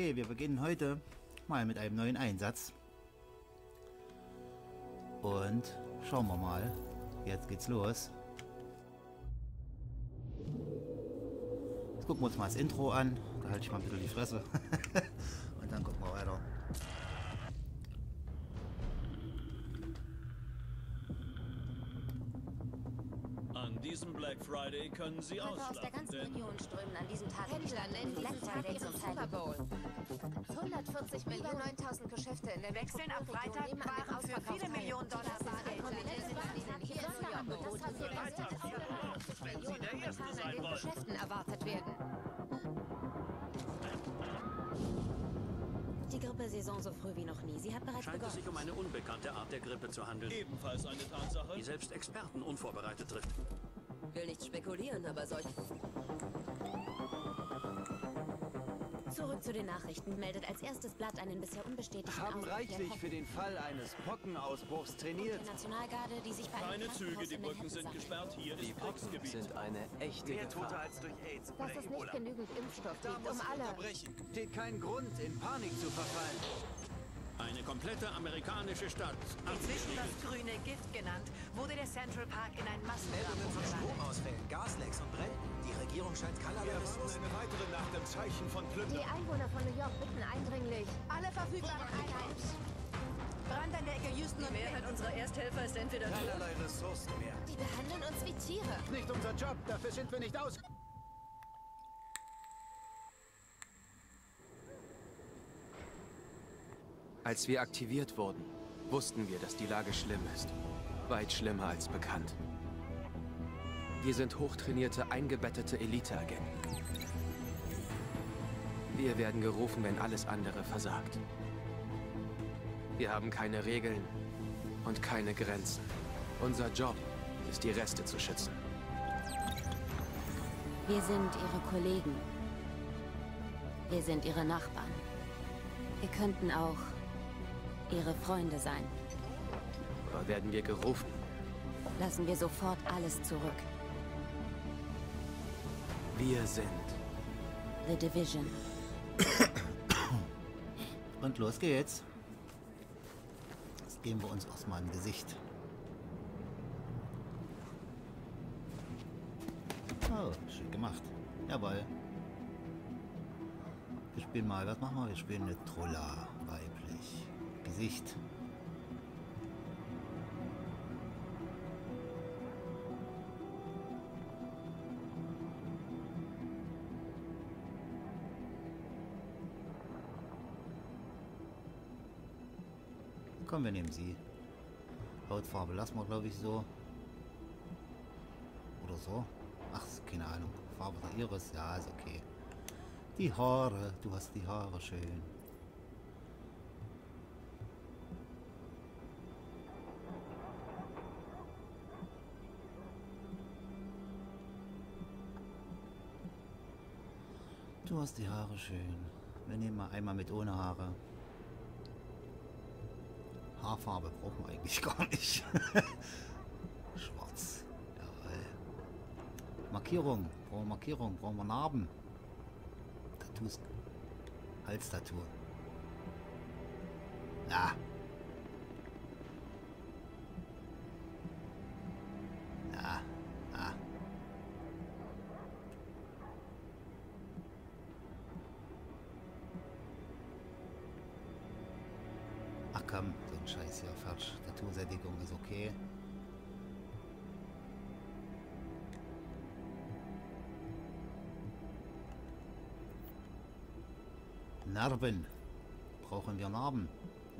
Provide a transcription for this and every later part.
Okay, wir beginnen heute mal mit einem neuen Einsatz. Und schauen wir mal. Jetzt geht's los. Jetzt gucken wir uns mal das Intro an. Da halte ich mal ein bisschen die Fresse. Und dann gucken wir weiter. An diesem Black Friday können Sie aus der ganzen Region strömen an diesem Tag Händler nennen diesen Tag ihren zum Super Bowl. 140 Millionen, 9000 Geschäfte in der Wechseln am Freitag Waren für viele Millionen Dollar Bargeld. wenn Sie der Erste sein wollen. Geschäften erwartet werden. Die Grippesaison so früh wie noch nie. Sie hat bereits Scheint es begonnen. sich um eine unbekannte Art der Grippe zu handeln, Ebenfalls eine Tatsache. die selbst Experten unvorbereitet trifft. Will nicht spekulieren, aber solch. Zurück zu den Nachrichten. Meldet als erstes Blatt einen bisher unbestätigten haben Ausbruch der reichlich für den Fall eines Pockenausbruchs trainiert. der Nationalgarde, die sich bei Keine Züge, die Brücken sind sammelt. gesperrt. Hier Die ist Pocken Kriegsgebiet. sind eine echte Mehr Tote Gefahr. als durch AIDS Dass es nicht genügend Impfstoff Da gibt, muss um alle. unterbrechen. Steht kein Grund, in Panik zu verfallen. Eine komplette amerikanische Stadt. Inzwischen das grüne Gift genannt, wurde der Central Park in ein Massengrab von umgewandelt. Stromausfällen, Gaslecks und Bränden. Die Regierung scheint keinerlei Ressourcen. eine weitere Nacht im Zeichen von Die Plündern. Einwohner von New York bitten eindringlich. Alle verfügbaren Einheiten. Brand an der Ecke Houston und Mehrheit unserer Ersthelfer ist entweder Keinerlei Ressourcen mehr. Die behandeln uns wie Tiere. Nicht unser Job, dafür sind wir nicht aus. Als wir aktiviert wurden, wussten wir, dass die Lage schlimm ist. Weit schlimmer als bekannt. Wir sind hochtrainierte, eingebettete Eliteagenten. Wir werden gerufen, wenn alles andere versagt. Wir haben keine Regeln und keine Grenzen. Unser Job ist, die Reste zu schützen. Wir sind ihre Kollegen. Wir sind ihre Nachbarn. Wir könnten auch ihre Freunde sein. Aber werden wir gerufen? Lassen wir sofort alles zurück. Wir sind The Division. Und los geht's. Jetzt geben wir uns erstmal ein Gesicht. Oh, schön gemacht. Jawohl. Wir spielen mal, was machen wir? Wir spielen eine Trolla. Gesicht. Komm, wir nehmen sie. Hautfarbe lassen wir, glaube ich, so. Oder so. Ach, keine Ahnung. Farbe der Iris, ja, ist okay. Die Haare, du hast die Haare schön. Du hast die Haare schön. Wir nehmen mal einmal mit ohne Haare. Haarfarbe brauchen wir eigentlich gar nicht. Schwarz. Jawohl. Markierung. Brauchen wir Markierung. Brauchen wir Narben. Tattoos. Halstattoo. Na. Na. Narben. Brauchen wir Narben?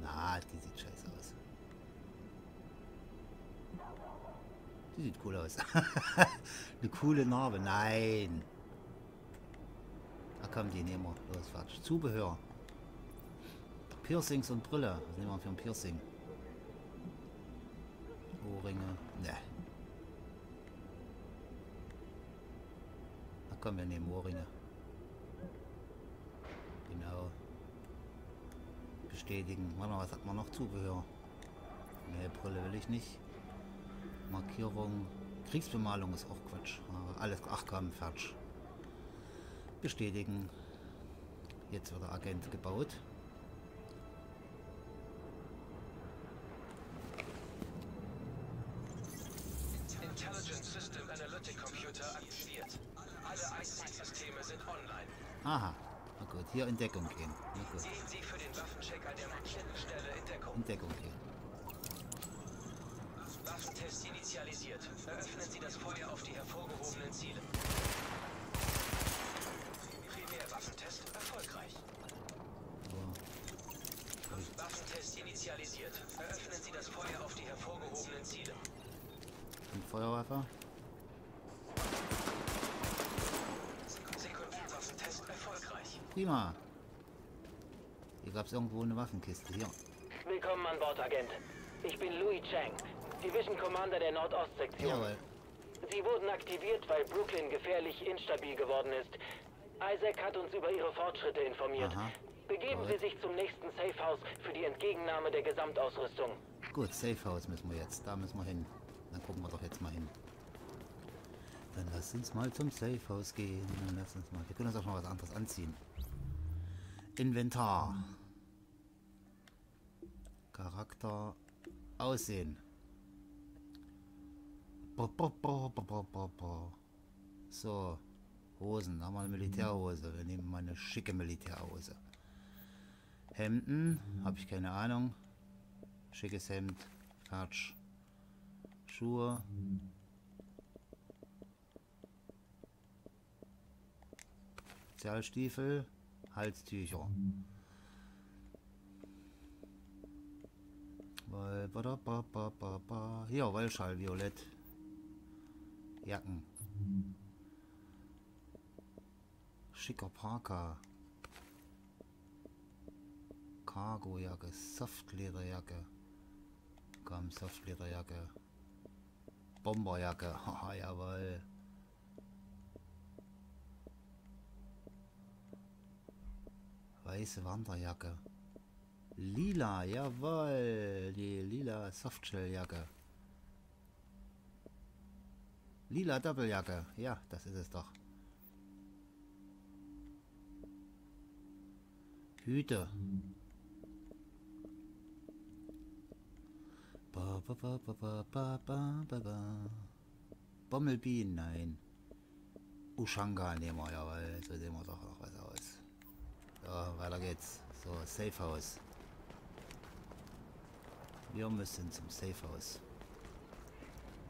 Na, die sieht scheiße aus. Die sieht cool aus. Eine coole Narbe. Nein. Ach komm, die nehmen wir. Los, falsch. Zubehör. Piercings und Brille. Was nehmen wir für ein Piercing? Ohrringe. Ne. Ach komm, wir nehmen Ohrringe. Genau. Bestätigen. Warte mal, was hat man noch? Zubehör. Ne, Brille will ich nicht. Markierung. Kriegsbemalung ist auch Quatsch. Alles, ach komm, fertig. Bestätigen. Jetzt wird der Agent gebaut. Intelligent System Analytic Computer aktiviert. Alle IC-Systeme sind online. Aha. Na gut, hier in Deckung gehen. Na gut. Sehen Sie für den Waffenchecker der Maschinenstelle in Deckung. Gehen. Waffentest initialisiert. Eröffnen Sie das Feuer auf die hervorgehobenen Ziele. Primärwaffentest erfolgreich. Waffentest initialisiert. Eröffnen Sie das Feuer auf die hervorgehobenen Ziele. Und Feuerwaffe. Sekundenwaffentest erfolgreich. Prima. Hier gab es irgendwo eine Waffenkiste. Hier. Willkommen an Bord, Agent. Ich bin Louis Chang, Division Commander der Nordostsektion. Jawohl. Sie wurden aktiviert, weil Brooklyn gefährlich instabil geworden ist. Isaac hat uns über ihre Fortschritte informiert. Aha. Begeben Sie Gut. sich zum nächsten Safehouse für die Entgegennahme der Gesamtausrüstung. Gut, Safe House müssen wir jetzt. Da müssen wir hin. Dann gucken wir doch jetzt mal hin. Dann lass uns mal zum Safe House gehen. Dann lass uns mal. Wir können uns auch noch was anderes anziehen. Inventar. Charakter. Aussehen. So. Hosen. Da haben wir eine Militärhose. Wir nehmen mal eine schicke Militärhose. Hemden. Habe ich keine Ahnung. Schickes Hemd. Fatsch. Schuhe. Spezialstiefel. Halstücher. Weil, ba, ba, ba, ba, ba. Hier, Wollschall, Violett. Jacken. Schicker Parker. Cargojacke, Softlederjacke. Komm, Softlederjacke. Bomberjacke, haha, jawohl. Weiße Wanderjacke. Lila, jawohl. Die lila Softshelljacke. Lila Doppeljacke. Ja, das ist es doch. Hüte. Ba, ba, ba, ba, ba, ba, ba, ba, ba. Bumblebee, nein. Ushanga nehmen wir, jawohl. So sehen wir doch noch was aus. So, weiter geht's. So, Safe House. Wir müssen zum Safe House.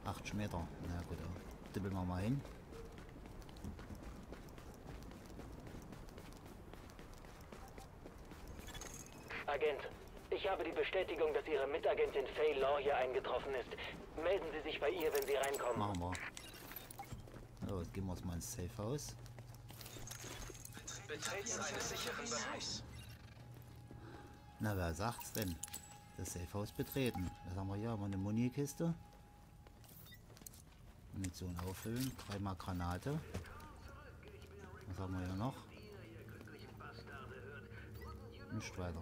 8 Meter. Na gut, da tippeln wir mal hin. Agent, ich habe die Bestätigung, dass Ihre Mitagentin Faye Law hier eingetroffen ist. Melden Sie sich bei ihr, wenn Sie reinkommen. Machen wir. So, jetzt gehen wir uns mal ins Safe House. Betreten eines sicheren Bereichs. Na, wer sagt's denn? Das Safe House betreten. Was haben wir hier? Haben wir eine Munikiste? Munition auffüllen. Dreimal Granate. Was haben wir hier noch? Nicht weiter.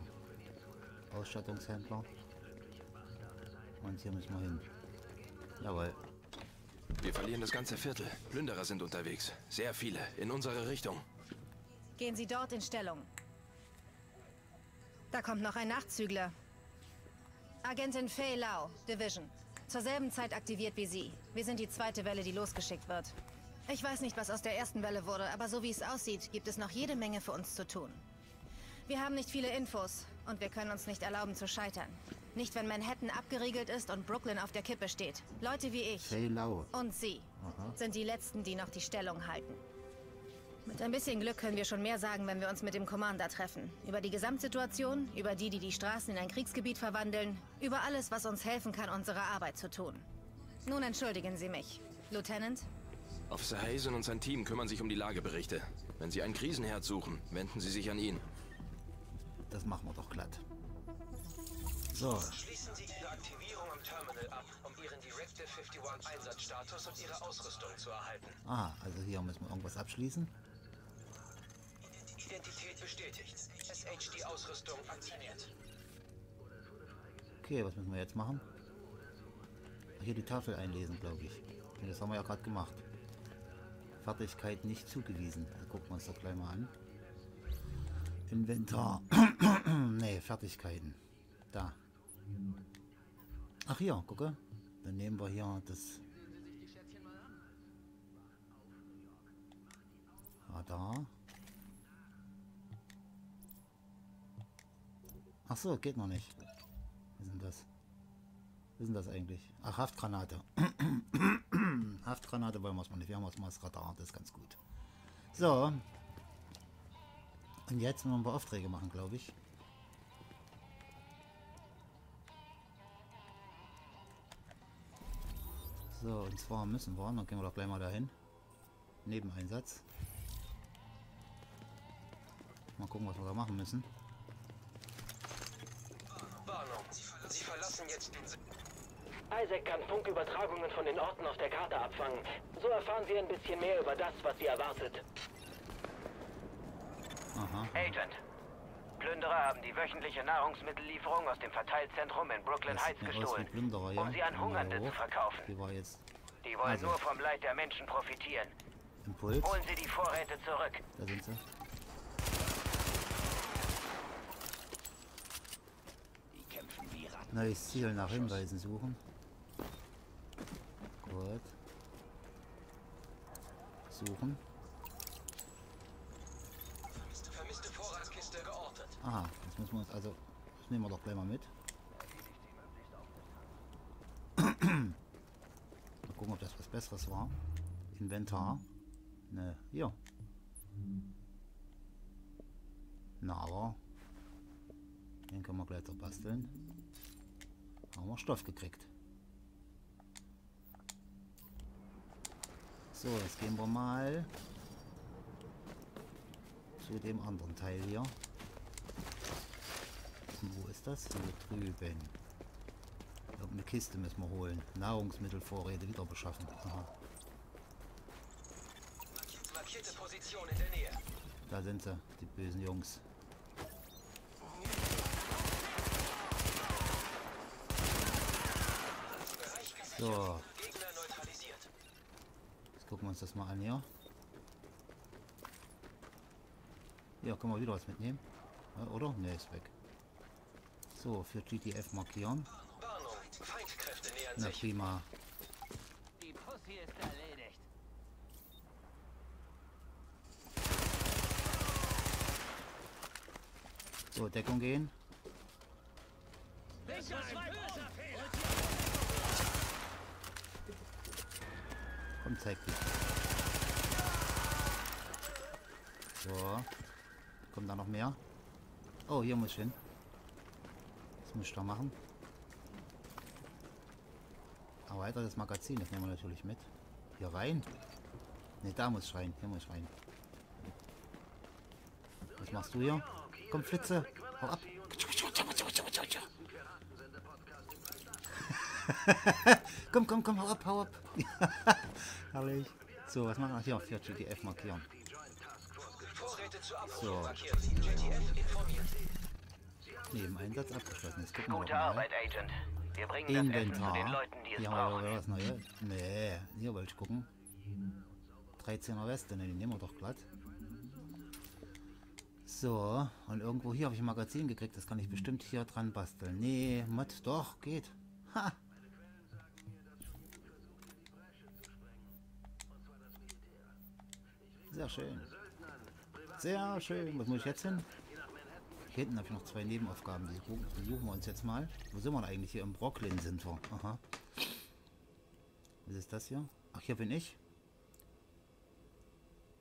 Ausstattungshändler. Und hier müssen wir hin. Jawohl. Wir verlieren das ganze Viertel. Plünderer sind unterwegs. Sehr viele. In unsere Richtung. Gehen Sie dort in Stellung. Da kommt noch ein Nachzügler. Agentin Fei Lau, Division. Zur selben Zeit aktiviert wie Sie. Wir sind die zweite Welle, die losgeschickt wird. Ich weiß nicht, was aus der ersten Welle wurde, aber so wie es aussieht, gibt es noch jede Menge für uns zu tun. Wir haben nicht viele Infos und wir können uns nicht erlauben zu scheitern. Nicht, wenn Manhattan abgeriegelt ist und Brooklyn auf der Kippe steht. Leute wie ich Fei Lau. und Sie Aha. sind die Letzten, die noch die Stellung halten. Mit ein bisschen Glück können wir schon mehr sagen, wenn wir uns mit dem Commander treffen. Über die Gesamtsituation, über die, die die Straßen in ein Kriegsgebiet verwandeln, über alles, was uns helfen kann, unsere Arbeit zu tun. Nun entschuldigen Sie mich. Lieutenant? Officer Hazen und sein Team kümmern sich um die Lageberichte. Wenn Sie einen Krisenherd suchen, wenden Sie sich an ihn. Das machen wir doch glatt. So, Schließen Sie Ihre Aktivierung am Terminal ab, um Ihren Directive 51 Einsatzstatus und Ihre Ausrüstung zu erhalten. ah, also hier müssen wir irgendwas abschließen. Identität bestätigt. SHD-Ausrüstung aktiviert. Okay, was müssen wir jetzt machen? Hier die Tafel einlesen, glaube ich. Das haben wir ja gerade gemacht. Fertigkeit nicht zugewiesen. Da gucken wir uns das gleich mal an. Inventar. nee, Fertigkeiten. Da. Ach hier, gucke. Dann nehmen wir hier das Radar. So, geht noch nicht. Was ist das? Was ist denn das eigentlich? Ach, Haftgranate. Haftgranate wollen wir es mal nicht. Wir haben jetzt mal das Radar. Das ist ganz gut. So. Und jetzt müssen wir Aufträge machen, glaube ich. So, und zwar müssen wir, dann gehen wir doch gleich mal dahin. Nebeneinsatz. Mal gucken, was wir da machen müssen. Warnung. Verlassen jetzt den... Isaac kann Funkübertragungen von den Orten auf der Karte abfangen. So erfahren Sie ein bisschen mehr über das, was Sie erwartet. Aha. Agent. Plünderer haben die wöchentliche Nahrungsmittellieferung aus dem Verteilzentrum in Brooklyn Das Heights gestohlen, ja. um sie an Hungernde zu verkaufen. Die Die wollen Also. nur vom Leid der Menschen profitieren. Impuls. Holen Sie die Vorräte zurück. Da sind sie. Neues Ziel nach Hinweisen suchen. Gut. Suchen. Vermisste Vorratskiste geortet. Aha, das müssen wir uns also. Das nehmen wir doch gleich mal mit. mal gucken, ob das was Besseres war. Inventar. Ne, hier. Na, aber. Den können wir gleich so basteln. Haben wir Stoff gekriegt. So, jetzt gehen wir mal zu dem anderen Teil hier. Und wo ist das? Hier drüben. Irgendeine Kiste müssen wir holen. Nahrungsmittelvorräte wieder beschaffen. Aha. Markierte Position in der Nähe. Da sind sie, die bösen Jungs. So, Gegner neutralisiert. jetzt gucken wir uns das mal an hier. Ja, können wir wieder was mitnehmen? Oder? Ne, ist weg. So, für GTF markieren. Warnung. Feindkräfte nähern Na prima. Die Pussy ist erledigt. So, Deckung gehen. Komm, zeig dich. So. Kommt da noch mehr? Oh, hier muss ich hin. Das muss ich da machen. Erweitertes Magazin, das nehmen wir natürlich mit. Hier rein. Ne, da muss ich rein. Hier muss ich rein. Was machst du hier? Komm, Flitze. Hau ab. komm, komm, komm, hau ab, hau ab. Herrlich. So, was machen wir hier? Für GTF markieren. So. markiert. JTF informiert. Nebeneinsatz abgeschlossen. Jetzt gucken wir Gute mal. Arbeit, Agent. Wir bringen das Essen zu Inventar. den Leuten, die es Hier haben brauchen. wir was Neues. Nee, hier wollte ich gucken. 13er Weste, ne, die nehmen wir doch glatt. So, und irgendwo hier habe ich ein Magazin gekriegt, das kann ich bestimmt hier dran basteln. Nee, Mod, doch, geht. Ha! Sehr schön. Sehr schön. Was muss ich jetzt hin? Hier hinten habe ich noch zwei Nebenaufgaben. Die, suchen wir uns jetzt mal. Wo sind wir denn eigentlich? Hier im Brooklyn sind wir. Aha. Was ist das hier? Ach, hier bin ich.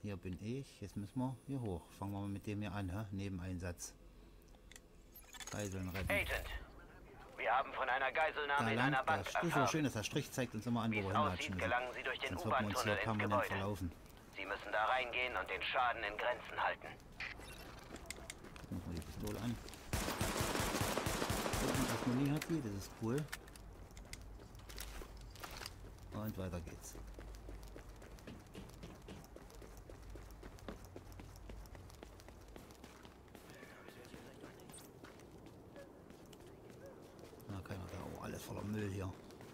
Hier bin ich. Jetzt müssen wir hier hoch. Fangen wir mal mit dem hier an. Hä? Nebeneinsatz. Geiseln retten. Agent, wir haben von einer Geiselnahme in einer Bank das ist so schön, dass der Strich zeigt uns immer an, wo wir hinlatschen Sonst wird man uns hier permanent verlaufen. Sie müssen da reingehen und den Schaden in Grenzen halten. Wir mal die Pistole an. Gucken, was Muni hat die, das ist cool. Und weiter geht's. Na, keiner da. Oh, alles voller Müll hier.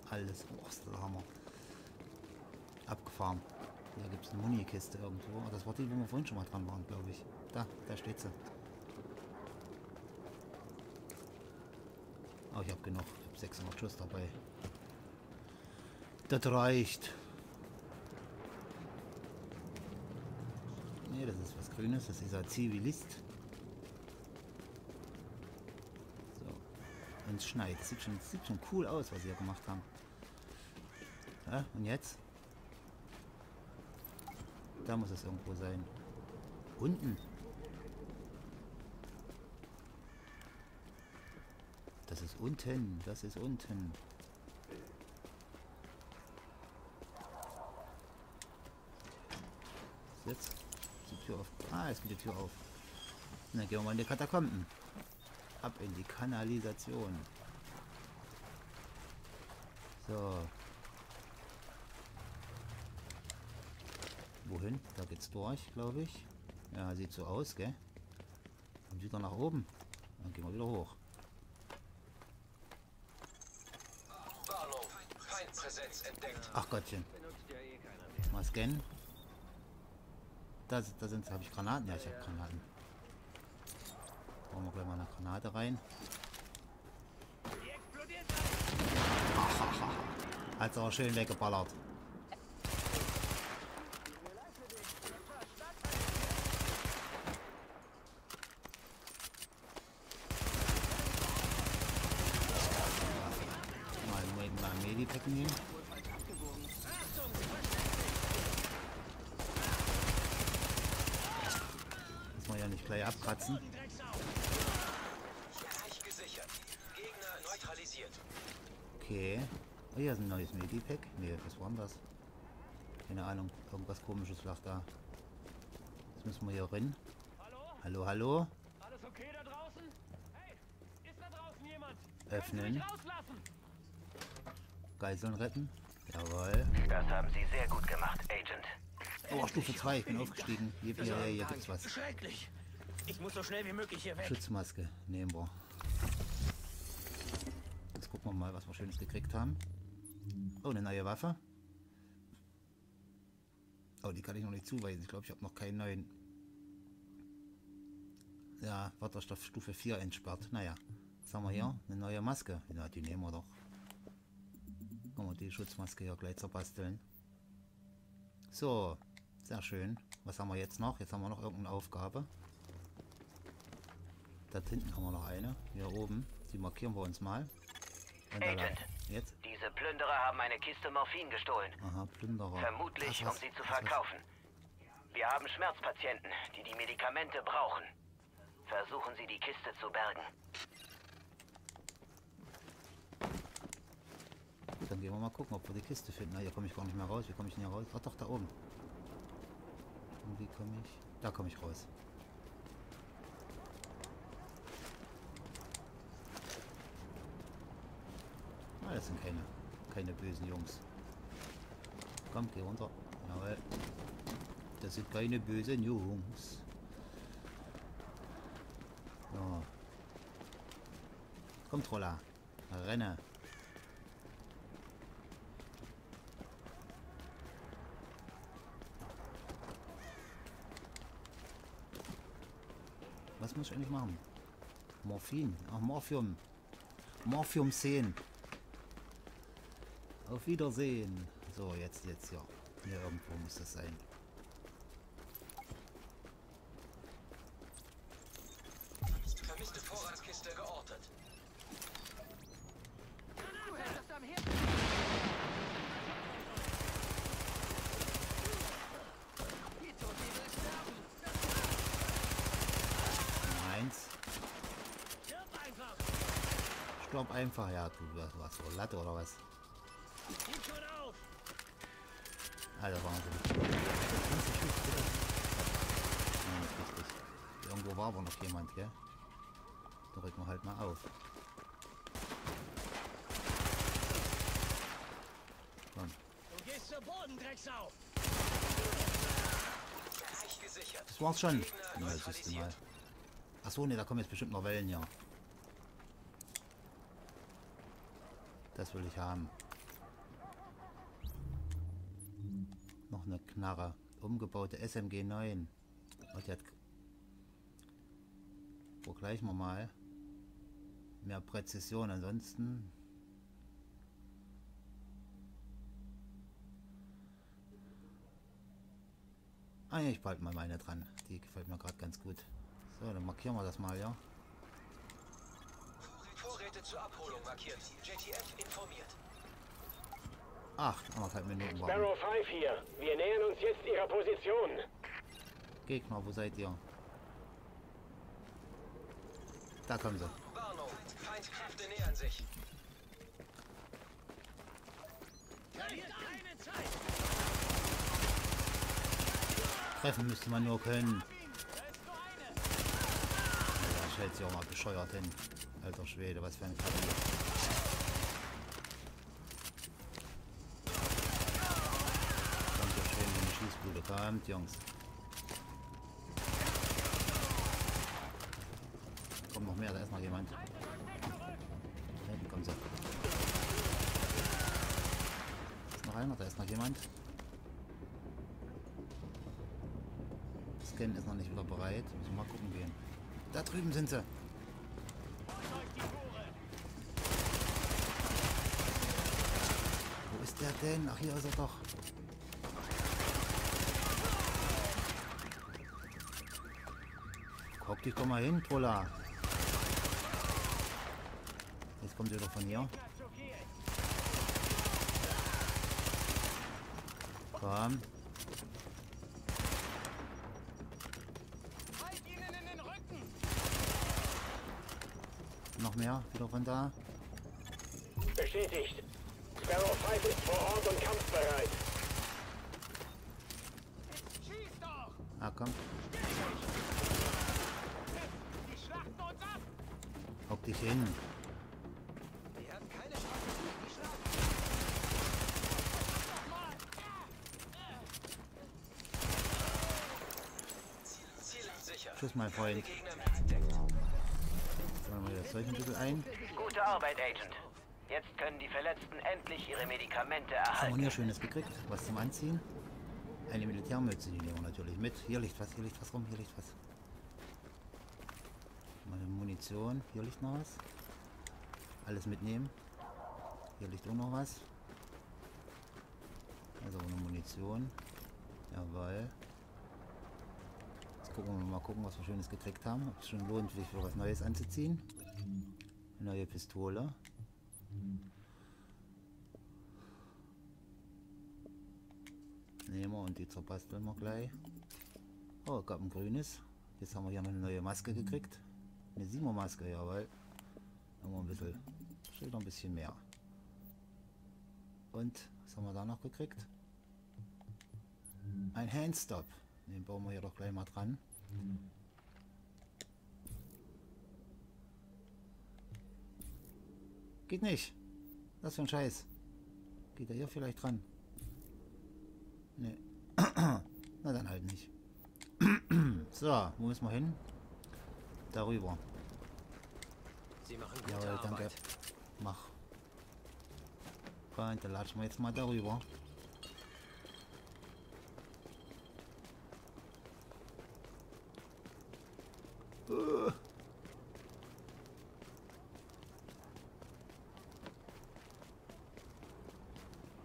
Alles. Oh, ist der Hammer. Abgefahren. Da gibt es eine Money-Kiste irgendwo. Oh, das war die, wo wir vorhin schon mal dran waren, glaube ich. Da, da steht sie. Oh, ich habe genug. Ich habe 600 Schuss dabei. Das reicht. Ne, das ist was Grünes. Das ist ein Zivilist. So. Und es schneit. Sieht schon, sieht schon cool aus, was sie hier gemacht haben. Ja, und jetzt? Da muss es irgendwo sein. Unten. Das ist unten. Das ist unten. Jetzt die Tür auf. Ah, jetzt geht die Tür auf. Na, gehen wir mal in die Katakomben. Ab in die Kanalisation. So. Wohin? Da geht's durch, glaube ich. Ja, sieht so aus, gell? Und wieder nach oben. Dann gehen wir wieder hoch. Ach Gottchen. Mal scannen. Da, da sind, habe ich Granaten. Ja, ich habe Granaten. Bauen wir gleich mal eine Granate rein. Hat's auch schön weggeballert. Mal mit mal Medipack nehmen. Muss man ja nicht gleich abkratzen. Okay. Oh, hier ist ein neues Medipack. Nee, was war denn das? Keine Ahnung. Irgendwas komisches lag da. Jetzt müssen wir hier rein. Hallo, hallo? Alles okay da draußen? Hey, ist da draußen jemand? Öffnen. Geiseln retten. Jawohl. Das haben Sie sehr gut gemacht, Agent. Oh, Stufe 2. Ich bin aufgestiegen. Hier, hier, hier, hier gibt's was. Schrecklich. Ich muss so schnell wie möglich hier weg. Schutzmaske nehmen wir. Jetzt gucken wir mal, was wir Schönes gekriegt haben. Oh, eine neue Waffe. Oh, die kann ich noch nicht zuweisen. Ich glaube, ich habe noch keinen neuen. Ja, Wasserstoff Stufe 4 entsperrt. Naja, was haben wir hier? Eine neue Maske. Ja, die nehmen wir doch. Können wir die Schutzmaske hier gleich zerbasteln. So, sehr schön. Was haben wir jetzt noch? Jetzt haben wir noch irgendeine Aufgabe. Da hinten haben wir noch eine. Hier oben. Die markieren wir uns mal. Agent. Jetzt? Diese Plünderer haben eine Kiste Morphin gestohlen. Aha, Plünderer. Vermutlich, Das um was- sie zu das was- verkaufen. Wir haben Schmerzpatienten, die die Medikamente brauchen. Versuchen Sie, die Kiste zu bergen. Gut, dann gehen wir mal gucken, ob wir die Kiste finden. Na, hier komme ich gar nicht mehr raus. Wie komme ich denn hier raus? Ach doch, da oben. Und wie komme ich? Da komme ich raus. Ah, das sind keine, keine bösen Jungs. Komm, geh runter. Jawohl. Das sind keine bösen Jungs. So. Komm. Renne. Was muss ich eigentlich machen? Morphin. Ach, Morphium. Morphium 10. Auf Wiedersehen. So, jetzt, jetzt, ja. Hier irgendwo muss das sein. Vermisste Vorratskiste geortet. Du hältst am Herd. Die Tote will sterben. Eins. Stirb einfach. Stopp einfach. Ja, du was, was so Latte oder was? Alter, Wahnsinn. Nein, nicht richtig. Irgendwo war aber noch jemand, gell? Da rücken wir halt mal auf. Komm. Du gehst zu Boden, Drecksau. Das war's schon. Ja, siehst du mal. Achso, ne, da kommen jetzt bestimmt noch Wellen, ja. Das will ich haben. Noch eine Knarre. Umgebaute SMG 9. Und die. Vergleichen wir mal. mehr Präzision. Ansonsten Ah, ja, ich behalte mal meine dran. Die gefällt mir gerade ganz gut. So, dann markieren wir das mal, ja. Zur Abholung markiert. JTF informiert. Ach, anderthalb Minuten warten. Sparrow 5 hier. Wir nähern uns jetzt Ihrer Position. Gegner, wo seid ihr? Da kommen sie. Warnung, Feindkräfte nähern sich. Treffen müsste man nur können. Ja, ich hält sich auch mal bescheuert hin. Alter Schwede, was für ein Klavier. Kommt ja schön in die Schießbude. Kommt, Jungs. Kommt noch mehr, da ist noch jemand. Da hinten kommt sie. Ist noch einer, da ist noch jemand. Scan ist noch nicht wieder bereit. Müssen wir mal gucken gehen. Da drüben sind sie. Wo ist der denn? Ach, hier ist er doch. Guck dich doch mal hin, Troller. Jetzt kommt er doch von hier. Komm. Noch mehr? Wieder von da? Bestätigt. Sparrow 5 ist vor Ort und kampfbereit. Ah, komm. Hock dich hin. Wir haben keine Chance gegen die Schlacht. Ziel sicher. Tschüss, mein Freund. Sammeln wir das Zeug ein bisschen ein. Gute Arbeit, Agent. Jetzt können die Verletzten endlich ihre Medikamente Was haben wir erhalten. hier Schönes gekriegt? Was zum Anziehen? Eine Militärmütze, die nehmen wir natürlich mit. Hier liegt was, hier liegt was rum, hier liegt was. Meine Munition, hier liegt noch was. Alles mitnehmen. Hier liegt auch noch was. Also eine Munition. Jawohl. Jetzt gucken wir mal gucken, was wir Schönes gekriegt haben. Ob es schon lohnt, sich für was Neues anzuziehen. Eine neue Pistole. Nehmen wir und die zerbasteln wir gleich. Oh, gab ein grünes. Jetzt haben wir hier eine neue Maske gekriegt. Eine Simo-Maske, jawohl. Haben wir ein bisschen, steht noch ein bisschen mehr. Und, was haben wir da noch gekriegt? Ein Handstop. Den bauen wir hier doch gleich mal dran. Geht nicht. Das für ein Scheiß. Geht er hier vielleicht dran? Nee. Na dann halt nicht. so, wo müssen wir hin? Darüber. Sie machen gute Jawohl, danke. Arbeit. Mach. Und dann latschen wir jetzt mal darüber. Uh.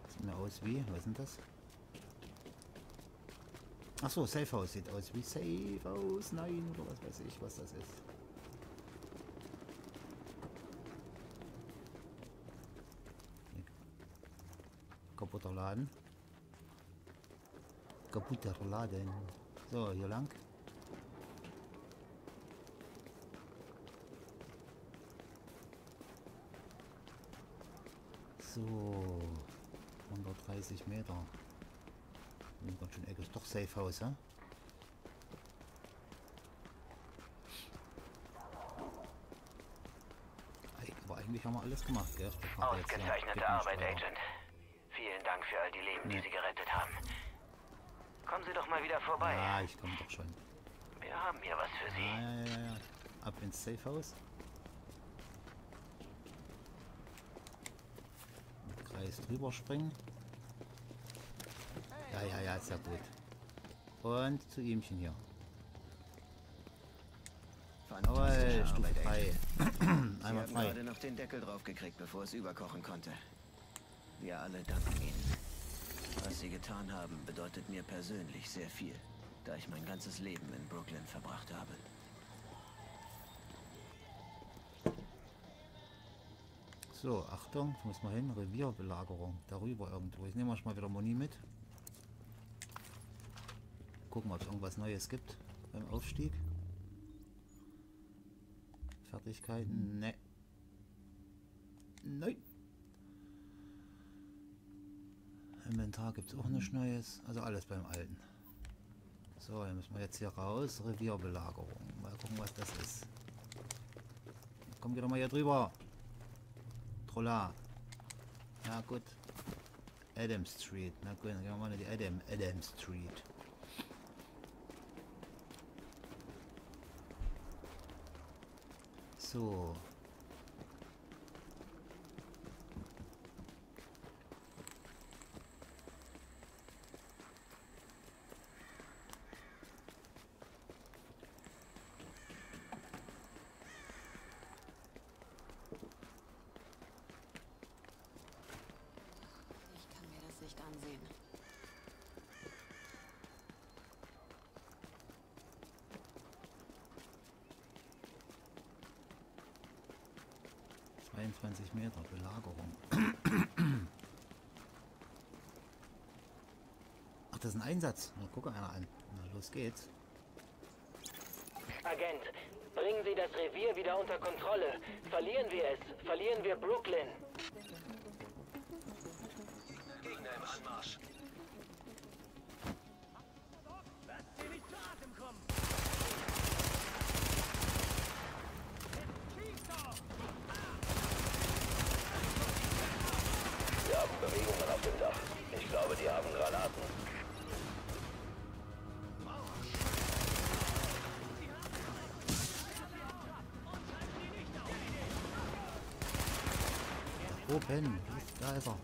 Sieht mir aus was denn das? Ach so, Safe House sieht aus wie Safe House. Nein, oder was weiß ich, was das ist. Kaputter Laden. Kaputter Laden. So, hier lang. So. 130 Meter. Hm, Ganz schön eng. Ist doch Safe House, ja? Eig- Aber eigentlich haben wir alles gemacht, gell? Ausgezeichnete Arbeit, Kettensteuer. Agent. Vielen Dank für all die Leben, die. Sie gerettet haben. Kommen Sie doch mal wieder vorbei. Ja, ich komme doch schon. Wir haben hier was für Sie. Ja, ja, ja, ja. Ab ins Safe House. Mit Kreis drüber springen. Ja, ja, ja, ist ja gut. Und zu ihmchen hier. Jawohl, Stufe 3. Sie Einmal frei. gerade noch den Deckel drauf gekriegt, bevor es überkochen konnte. Wir alle danken Ihnen. Was Sie getan haben, bedeutet mir persönlich sehr viel, da ich mein ganzes Leben in Brooklyn verbracht habe. So, Achtung, muss mal hin. Revierbelagerung. Darüber irgendwo. Ich nehme euch mal wieder Moni mit. Gucken, ob es irgendwas Neues gibt beim Aufstieg. Fertigkeiten? Ne. Nein. Inventar gibt es auch nichts Neues. Also alles beim Alten. So, dann müssen wir jetzt hier raus. Revierbelagerung. Mal gucken, was das ist. Komm, doch mal hier drüber. Trolla. Ja, gut. Adam Street. Na gut, dann gehen wir mal in die Adam, Adam Street. So. Ich kann mir das nicht ansehen. 22 Meter Belagerung. Ach, das ist ein Einsatz. Na, gucke einer an. Na, los geht's. Agent, bringen Sie das Revier wieder unter Kontrolle. Verlieren wir es, verlieren wir Brooklyn. Oben. Da ist er.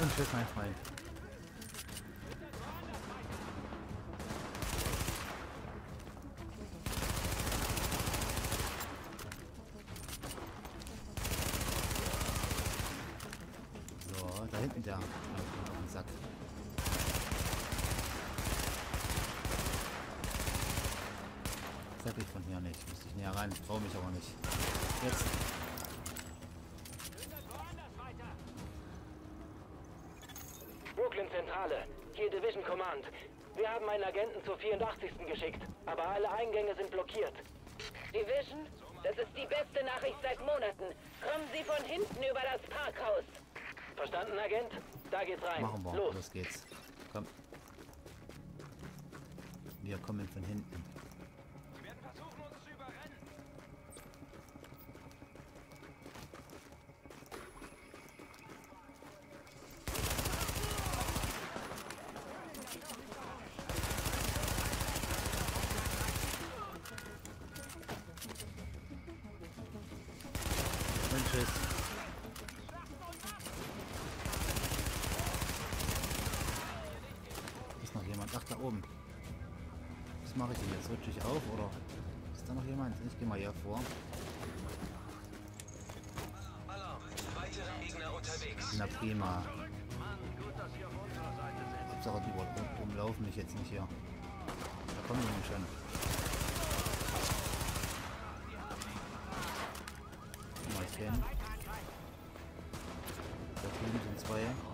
Und tschüss, mein Freund. So, da hinten der. Den Sack. Sag ich von hier nicht. Müsste ich näher rein. Trau mich aber nicht. Jetzt. Brooklyn Zentrale, hier Division Command. Wir haben einen Agenten zur 84. geschickt, aber alle Eingänge sind blockiert. Division, das ist die beste Nachricht seit Monaten. Kommen Sie von hinten über das Parkhaus. Verstanden, Agent? Da geht's rein. Machen wir. Los. Los geht's. Komm. Wir kommen von hinten. Und tschüss. Ist noch jemand? Ach, da oben. Was mache ich denn jetzt? Rutsche ich auf oder ist da noch jemand? Ich gehe mal hier vor. Na prima. Hauptsache die um, umlaufen mich jetzt nicht hier. Da kommen die schon. Mal scannen. Da drüben sind zwei.